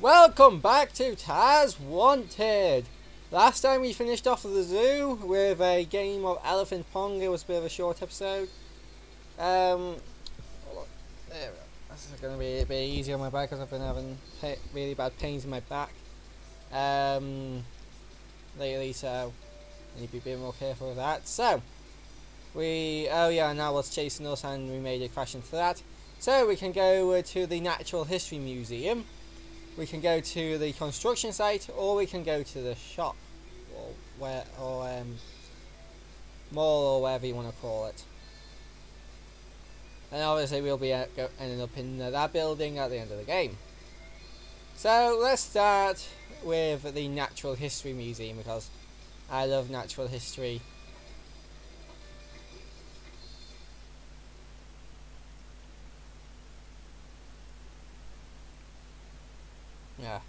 Welcome back to Taz Wanted. Last time we finished off the zoo with a game of Elephant Pong. It was a bit of a short episode. Um, there we go. This is going to be a bit easier on my back because I've been having really bad pains in my back um, lately, so I need to be a bit more careful with that. So, we, oh yeah, now was chasing us and we made a crash into that. So we can go to the Natural History Museum we can go to the construction site or we can go to the shop or where or um, mall or whatever you want to call it. And obviously we'll be uh, ending up in uh, that building at the end of the game. So let's start with the natural history museum because I love natural history Yeah.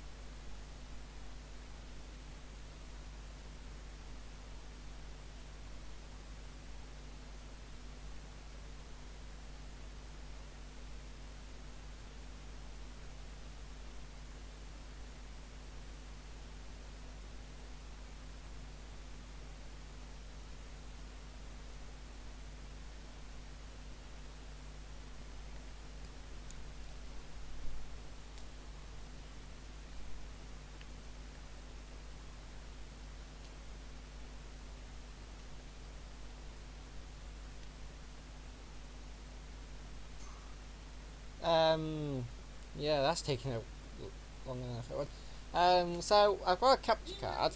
Um, yeah, that's taking a long enough. Um, so I've got a capture card.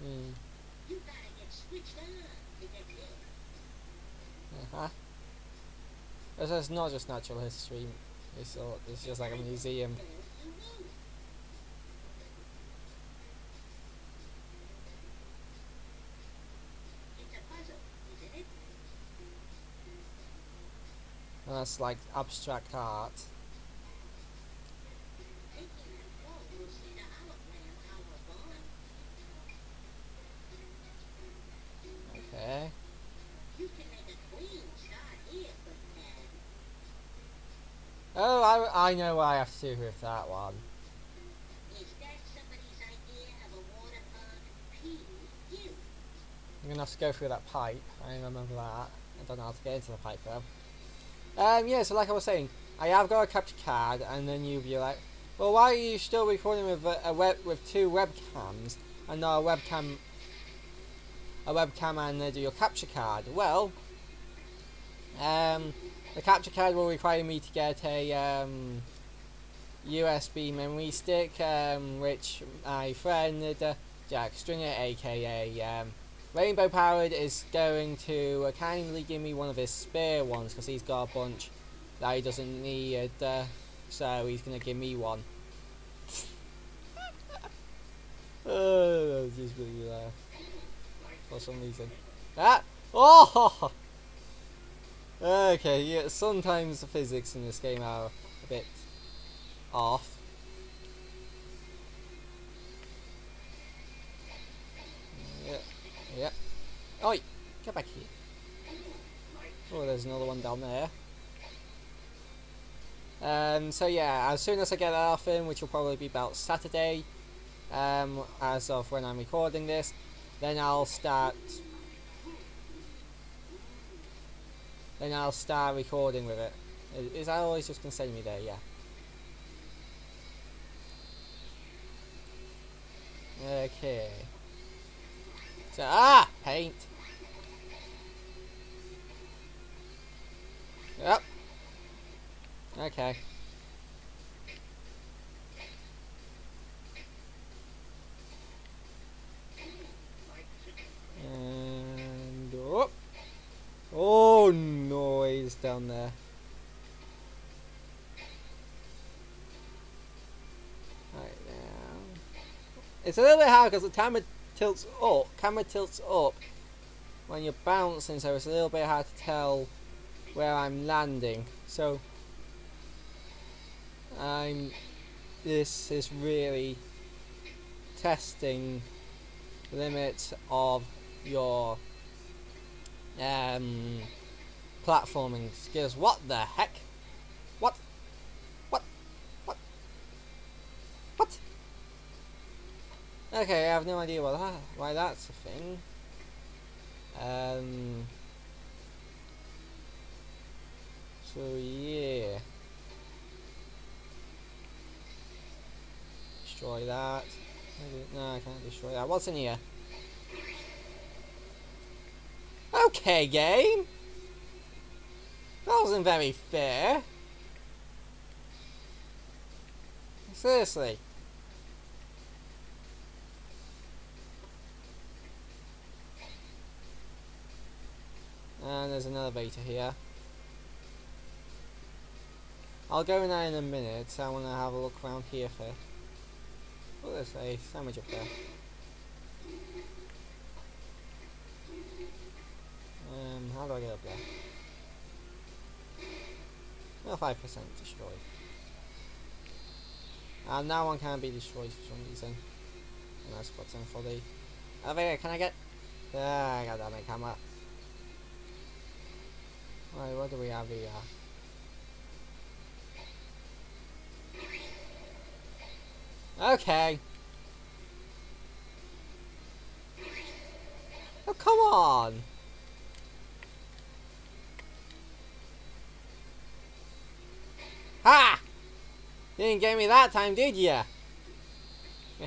Hmm. Uh-huh. This is not just natural history. It's, all, it's just like a museum. That's like abstract art. Okay. Oh, I, I know what I have to do with that one. I'm gonna have to go through that pipe. I remember that. I don't know how to get into the pipe though. Um, yeah, so like I was saying, I have got a capture card, and then you'll be like, well, why are you still recording with a, a web with two webcams and not a webcam, a webcam and uh, do your capture card? Well, um, the capture card will require me to get a um, USB memory stick, um, which my friend uh, Jack Stringer, aka Rainbow Powered is going to uh, kindly give me one of his spare ones because he's got a bunch that he doesn't need, uh, so he's going to give me one. oh, just really for some reason. Ah! Oh! Okay, yeah, sometimes the physics in this game are a bit off. Yep. Oi! Get back here. Oh, there's another one down there. Um, so yeah, as soon as I get that off in, which will probably be about Saturday, um, as of when I'm recording this, then I'll start. Then I'll start recording with it. Is, that always just gonna send me there? Yeah. Okay. So, ah! Paint! Yep. Okay. And up. Oh, noise down there. Right now. It's a little bit hard because the timer tilts up, camera tilts up when you're bouncing, so it's a little bit hard to tell where I'm landing. So I'm this is really testing limits of your um, platforming skills. What the heck? What? What? What? What? Okay, I have no idea what that, why that's a thing. Um. So yeah. Destroy that. No, I can't destroy that. What's in here? Okay, game. That wasn't very fair. Seriously. And there's an elevator here. I'll go in there in a minute. I want to have a look around here first. Oh, there's a sandwich up there. Um, how do I get up there? Well, 5% destroyed. And now one can't be destroyed for some reason. And that's what's in for the elevator. Can I get? Ah, I got that my camera. Right, what do we have here? Okay. Oh, come on! Ha! You didn't get me that time, did ya?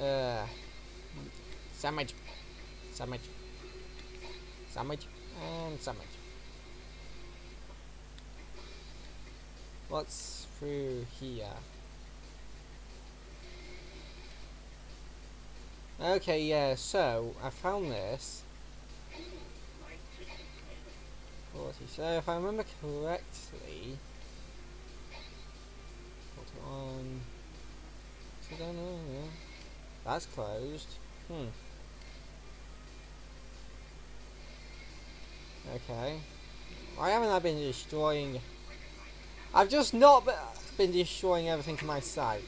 uh, sandwich. Sandwich. Sandwich. And sandwich. What's through here? Okay, yeah, so I found this. 40. So if I remember correctly. That's closed. Hmm. Okay. Why haven't I been destroying... I've just not been destroying everything to my sight.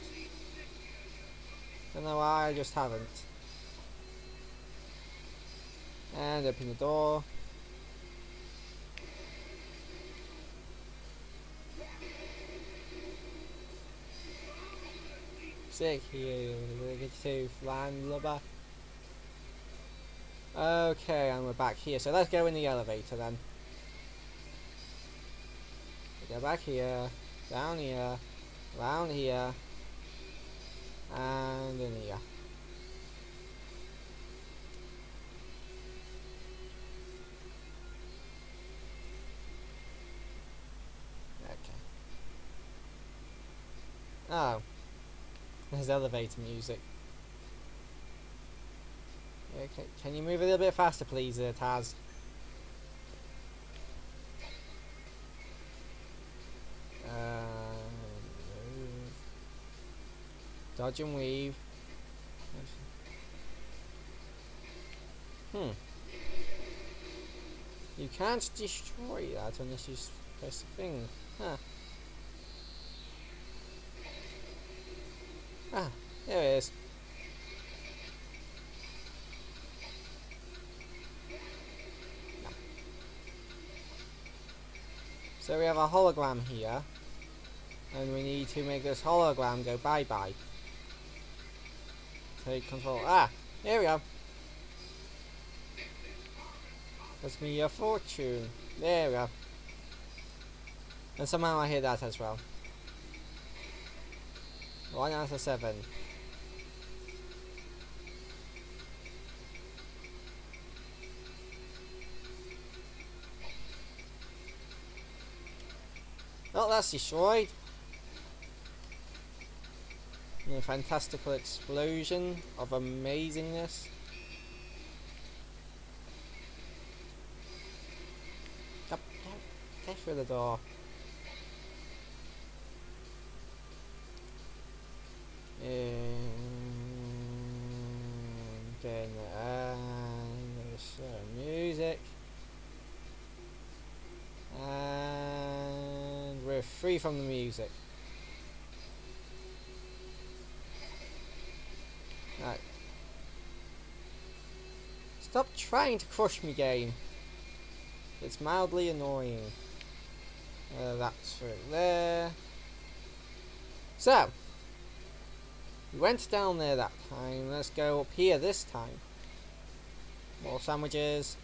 Don't know why, I just haven't. And open the door. Sick here, to landlubber. Okay, and we're back here. So let's go in the elevator then. We go back here, down here, around here, and in here. Okay. Oh. There's elevator music. Okay, can you move a little bit faster, please, uh, Taz? Uh, dodge and weave. Hmm. You can't destroy that unless you press the thing. Huh. Ah, there it is. So we have a hologram here. And we need to make this hologram go bye-bye. Take control. Ah! Here we go. That's me a fortune. There we go. And somehow I hear that as well. One out of seven. That's destroyed. A fantastical explosion of amazingness. Up, get through the door. And then there's some music. And we're free from the music. Right. Stop trying to crush me, game. It's mildly annoying. Uh, that's through there. So, we went down there that time. Let's go up here this time. More sandwiches.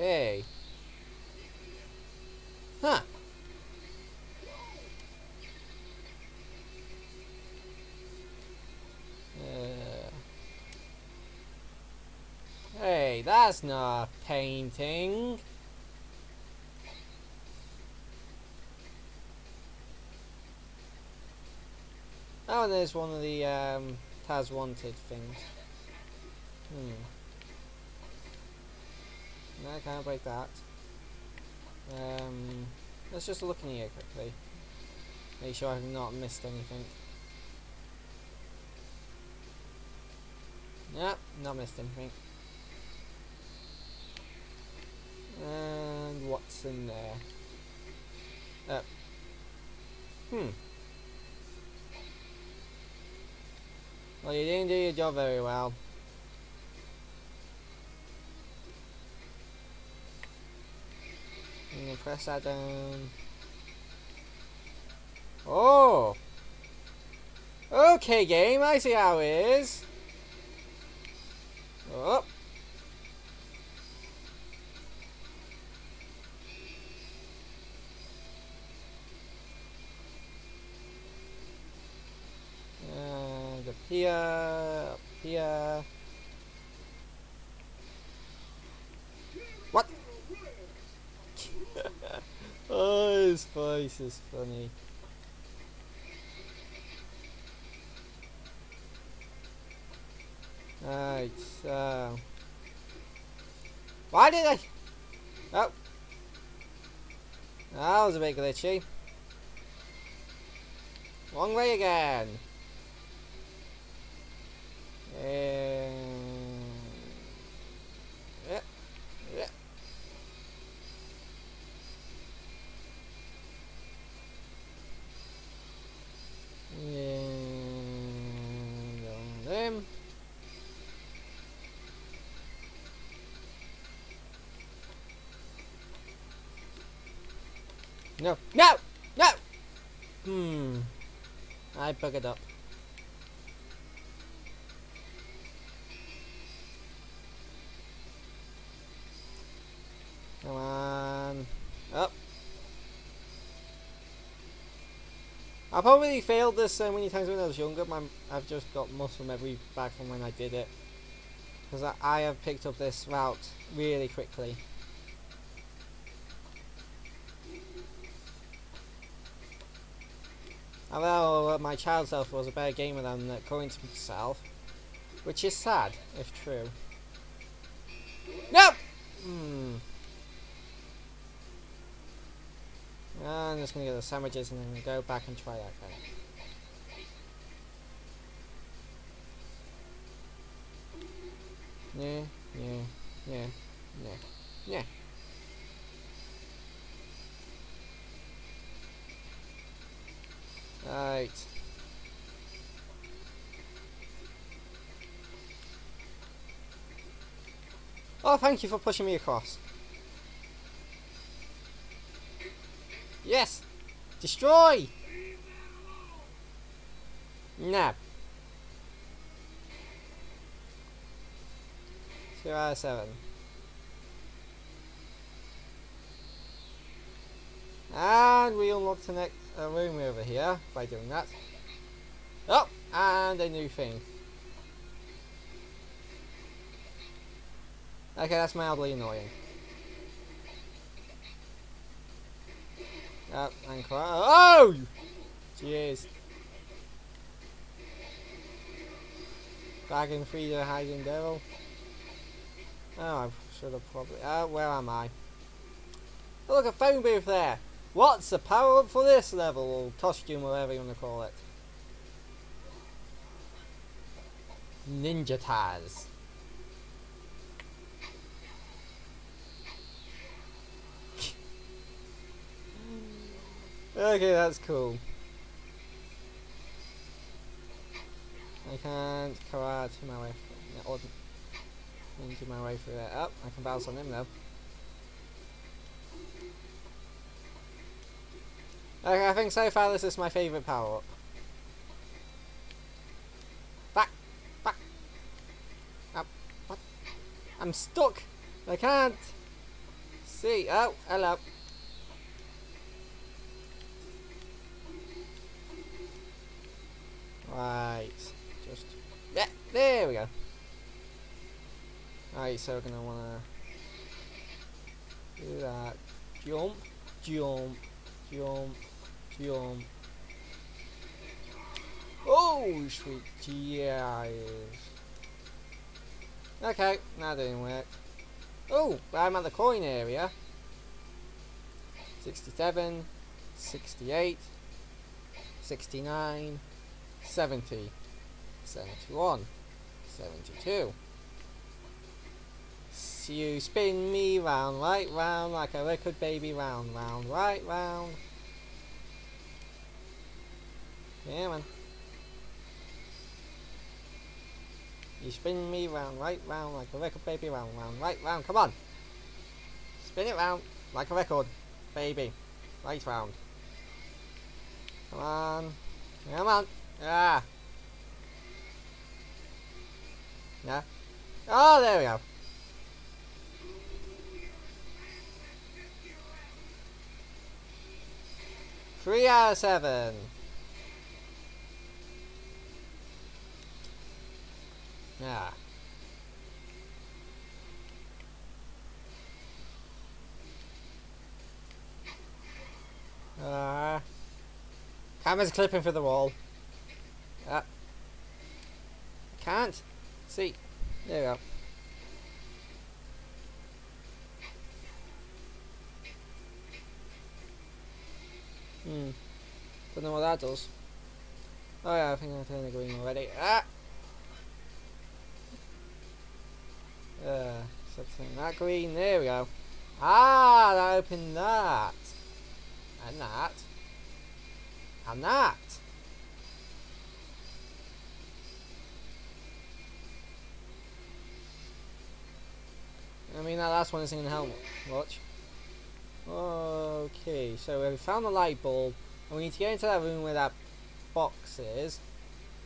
Okay. Huh. Uh, hey, that's not painting. Oh, and there's one of the um, Taz Wanted things. Hmm. No, I can't break that. Um, let's just look in here quickly. Make sure I've not missed anything. Yep, not missed anything. And what's in there? Uh, hmm. Well, you didn't do your job very well. Press that down. Oh! Okay, game, I see how it is. Oh. Here, here. What? Oh, his face is funny. Right, so... Why did I... Oh. That was a bit glitchy. Wrong way again. And... Yeah. Yeah. And on them. No, no, no! Hmm. I buggered up. Come on. Up. I probably failed this so many times when I was younger. My, I've just got muscle memory back from when I did it. Because I, I have picked up this route really quickly. Although my child self was a better gamer than uh, current self, which is sad, if true. No! Hmm. I'm just gonna get the sandwiches and then go back and try that again. Yeah, yeah, yeah, yeah, yeah. Right. Oh, thank you for pushing me across. Yes! Destroy! Nah. Two out of seven. And we unlock the next uh, room over here by doing that. Oh, and a new thing. Okay, that's mildly annoying. Oh, and oh! Jeez. Dragon free the hiding devil. Oh, I should have probably. Oh, where am I? Oh, look, a phone booth there. What's the power up for this level, or costume, whatever you want to call it? Ninja Taz. okay, that's cool. I can't karate my way. Into my way through there. Oh, I can bounce on him though. Okay, I think so far this is my favourite power up. Back! Back! Up! What? I'm stuck! I can't see. Oh, hello. Right. Just. Yeah, there we go. Right, so we're gonna wanna do that. Jump, jump, jump, jump. Oh, sweet Jesus. Okay, that didn't work. Oh, I'm at the coin area. 67, 68, 69, 70, 71, 72. So you spin me round, right round, like a record baby round, round, right round. Yeah, man. You spin me round, right round, like a record baby round, round, right round. Come on. Spin it round, like a record baby. Right round. Come on. Come on. Ah. Yeah. Oh, there we go. Three out of seven. Yeah. Uh, camera's clipping for the wall. Ah. Can't. See. There we go. Hmm. Don't know what that does. Oh yeah, I think I turned the green already. Ah! Uh, so turn that green. There we go. Ah, that opened that. And that. And that. I mean, that last one isn't going to help much. Okay, so we found the light bulb, and we need to get into that room where that box is,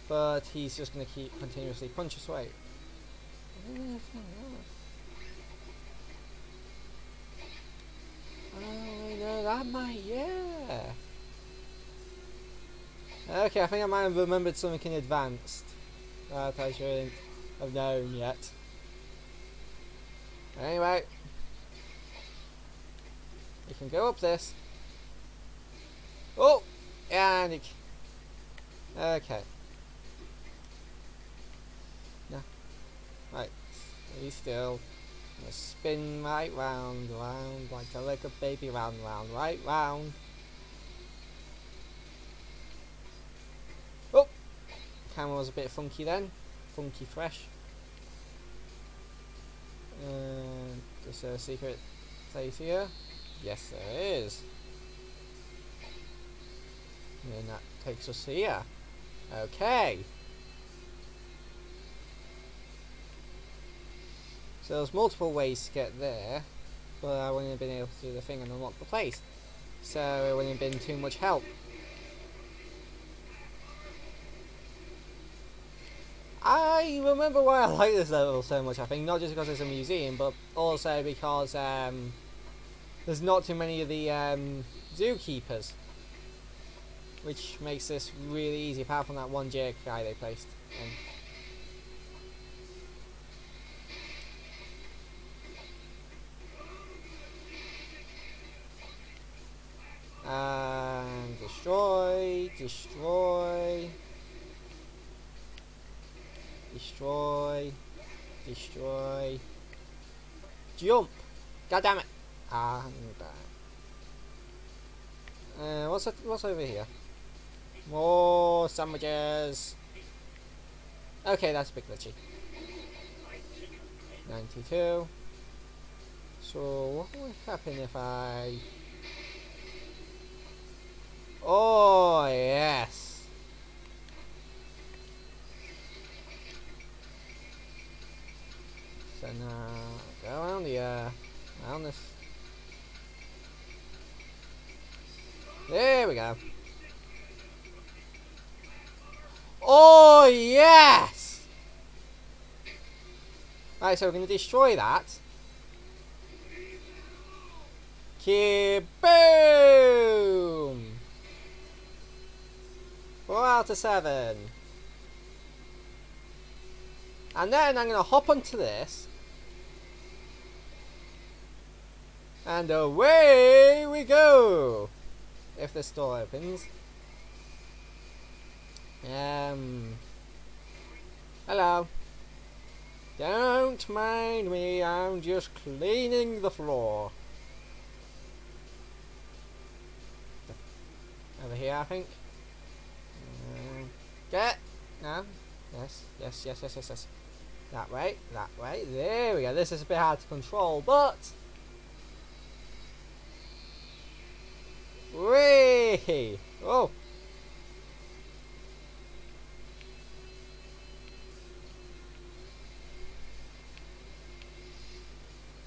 but he's just going to keep continuously punch us away. Oh, no, that might, yeah. Okay, I think I might have remembered something in advance that I shouldn't have known yet. Anyway, you can go up this. Oh, and it, okay. No, right. Stay still. I'm gonna spin right round, round like a little baby, round, round, right round. Oh, camera was a bit funky then. Funky fresh. And is there a secret place here? Yes, there is. And that takes us here. Okay. So there's multiple ways to get there, but I wouldn't have been able to do the thing and unlock the place. So it wouldn't have been too much help. I remember why I like this level so much, I think, not just because it's a museum, but also because um, there's not too many of the um, zookeepers. Which makes this really easy, apart from that one jerk guy they placed. And destroy, destroy. Destroy. Destroy. Jump! God damn it! Ah, uh, what's that, what's over here? More sandwiches. Okay, that's a bit glitchy. 92. So, what would happen if I... Oh, yes. So now, go around the, uh, around this. There we go. Oh, yes! Alright, so we're going to destroy that. Kaboom! Four out of seven. And then I'm going to hop onto this. And away we go! If this door opens. Um. Hello. Don't mind me, I'm just cleaning the floor. Over here, I think. Get! No? Yes, yes, yes, yes, yes, yes. That way, that way. There we go. This is a bit hard to control, but... Whee! Oh!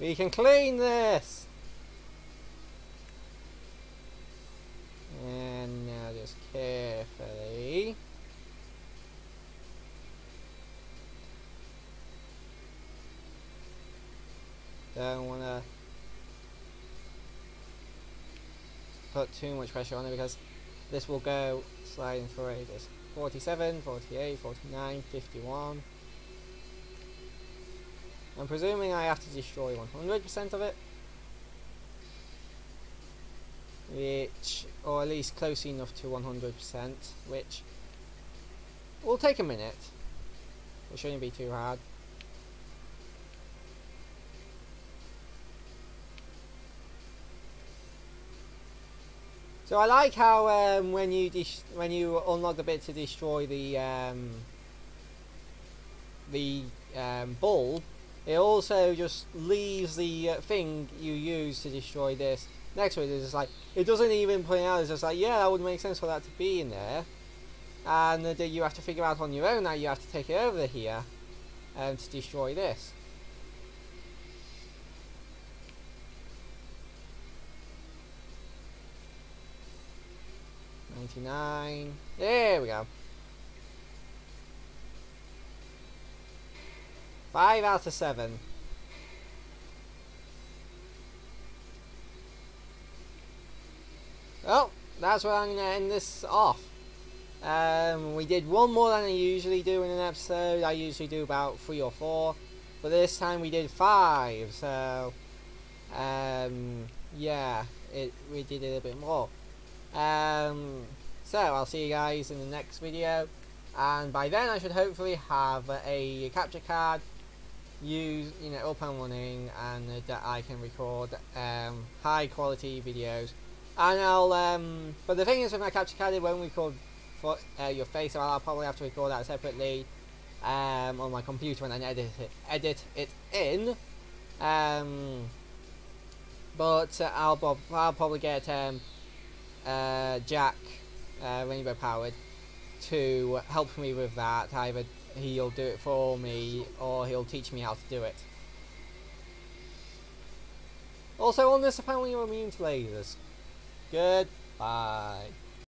We can clean this! And now just carefully... Don't want to put too much pressure on it because this will go sliding for ages. 47, 48, 49, 51. I'm presuming I have to destroy 100% of it. Which, or at least close enough to 100%, which will take a minute. It shouldn't be too hard. So I like how um, when you when you unlock the bit to destroy the um, the um, bulb, it also just leaves the uh, thing you use to destroy this next to it. It's just like it doesn't even point out. It's just like yeah, that would make sense for that to be in there, and uh, you have to figure out on your own. Now you have to take it over here um, to destroy this. 99. There we go. 5 out of 7. Well, that's where I'm going to end this off. Um, we did one more than I usually do in an episode. I usually do about 3 or 4. But this time we did 5. So, um, yeah, it, we did it a bit more. Um, so I'll see you guys in the next video. And by then I should hopefully have a capture card use you know up and running and that I can record um, high quality videos. And I'll um, but the thing is with my capture card it won't record for, uh, your face so I'll probably have to record that separately um, on my computer and then edit it, edit it in. Um, but uh, I'll, I'll probably get um, uh, Jack uh, Rainbow Powered to help me with that. Either he'll do it for me or he'll teach me how to do it. Also on this apparently you're immune to lasers. Goodbye.